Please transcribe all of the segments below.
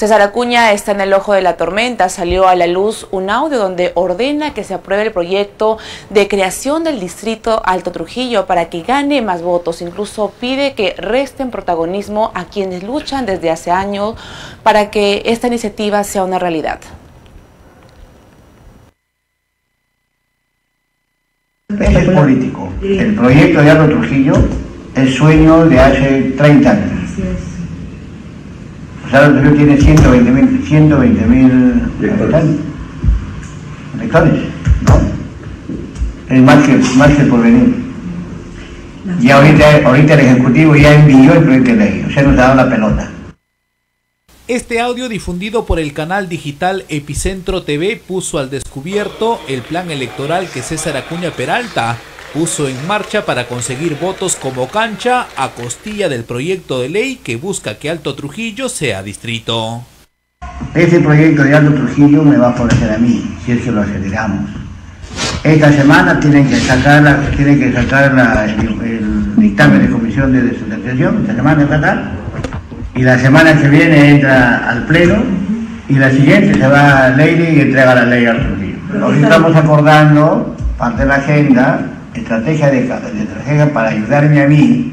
César Acuña está en el ojo de la tormenta. Salió a la luz un audio donde ordena que se apruebe el proyecto de creación del distrito Alto Trujillo para que gane más votos. Incluso pide que resten protagonismo a quienes luchan desde hace años para que esta iniciativa sea una realidad. es político. El proyecto de Alto Trujillo es sueño de hace 30 años. O sea, Trujillo tiene 120 mil 120 electores, ¿no? Es más que, más que por venir. Y ahorita, ahorita el Ejecutivo ya envió el proyecto de ley, o sea, nos ha dado la pelota. Este audio difundido por el canal digital Epicentro TV puso al descubierto el plan electoral que César Acuña Peralta puso en marcha para conseguir votos como cancha a costilla del proyecto de ley que busca que Alto Trujillo sea distrito. Este proyecto de Alto Trujillo me va a favorecer a mí, si es que lo aceleramos. Esta semana tienen que sacar, la, tienen que sacar el, dictamen de comisión de descentralización, esta semana sacar y la semana que viene entra al pleno y la siguiente se va a Leyli y entrega la ley al Trujillo. Hoy estamos acordando parte de la agenda, estrategia de, estrategia para ayudarme a mí.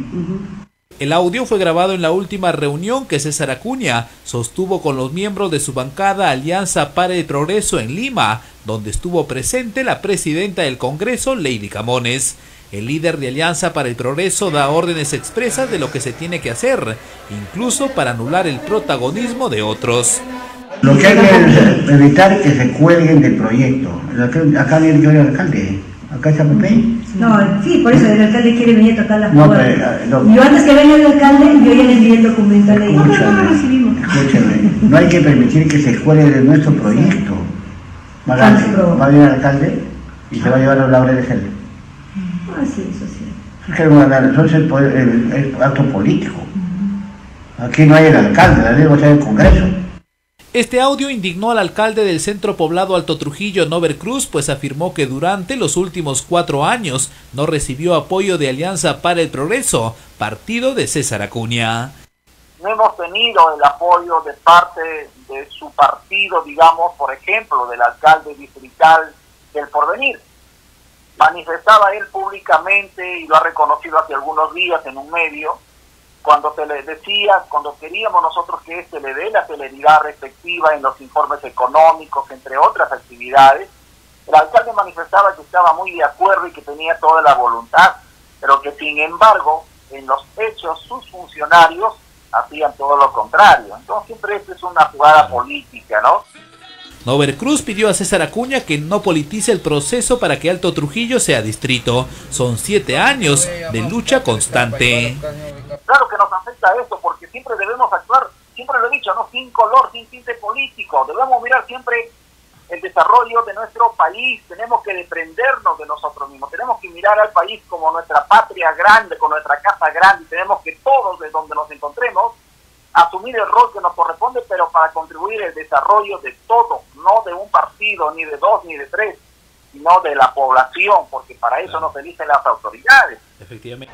El audio fue grabado en la última reunión que César Acuña sostuvo con los miembros de su bancada Alianza para el Progreso en Lima, donde estuvo presente la presidenta del Congreso, Lady Camones. El líder de Alianza para el Progreso da órdenes expresas de lo que se tiene que hacer, incluso para anular el protagonismo de otros. Lo que hay que evitar que se cuelguen del proyecto. Acá viene yo el alcalde. ¿Acá está Pepe? No, sí, por eso el alcalde quiere venir a tocar las no, ah, no, Yo antes que venga el alcalde, yo ya le envié el documento a la no, no, recibimos. No hay que permitir que se cuelgue de nuestro proyecto. Va a venir el alcalde y se va a llevar los laureles él. Ah, sí, eso sí. Es que es acto político. Aquí no hay el alcalde, la ley va a ser el Congreso. Este audio indignó al alcalde del centro poblado Alto Trujillo, Nover Cruz, pues afirmó que durante los últimos cuatro años no recibió apoyo de Alianza para el Progreso, partido de César Acuña. No hemos tenido el apoyo de parte de su partido, digamos, por ejemplo, del alcalde distrital del Porvenir manifestaba él públicamente y lo ha reconocido hace algunos días en un medio, cuando se le decía, cuando queríamos nosotros que se le dé la celeridad respectiva en los informes económicos, entre otras actividades, el alcalde manifestaba que estaba muy de acuerdo y que tenía toda la voluntad, pero que sin embargo, en los hechos sus funcionarios hacían todo lo contrario. Entonces siempre esto es una jugada política, ¿no? Nover Cruz pidió a César Acuña que no politice el proceso para que Alto Trujillo sea distrito. Son siete años de lucha constante. Claro afecta esto porque siempre debemos actuar, siempre lo he dicho, no sin color, sin tinte político. Debemos mirar siempre el desarrollo de nuestro país. Tenemos que desprendernos de nosotros mismos. Tenemos que mirar al país como nuestra patria grande, con nuestra casa grande. Tenemos que todos, de donde nos encontremos, asumir el rol que nos corresponde, pero para contribuir al desarrollo de todo, no de un partido, ni de dos, ni de tres, sino de la población, porque para eso nos eligen las autoridades. Efectivamente.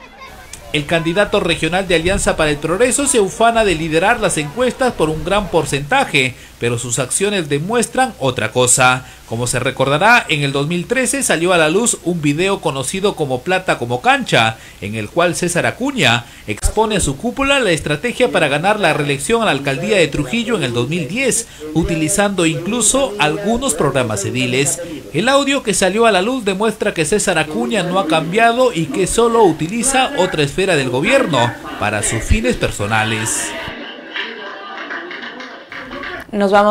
El candidato regional de Alianza para el Progreso se ufana de liderar las encuestas por un gran porcentaje, pero sus acciones demuestran otra cosa. Como se recordará, en el 2013 salió a la luz un video conocido como Plata como Cancha, en el cual César Acuña expone a su cúpula la estrategia para ganar la reelección a la alcaldía de Trujillo en el 2010, utilizando incluso algunos programas ediles. El audio que salió a la luz demuestra que César Acuña no ha cambiado y que solo utiliza otra esfera del gobierno para sus fines personales. Nos vamos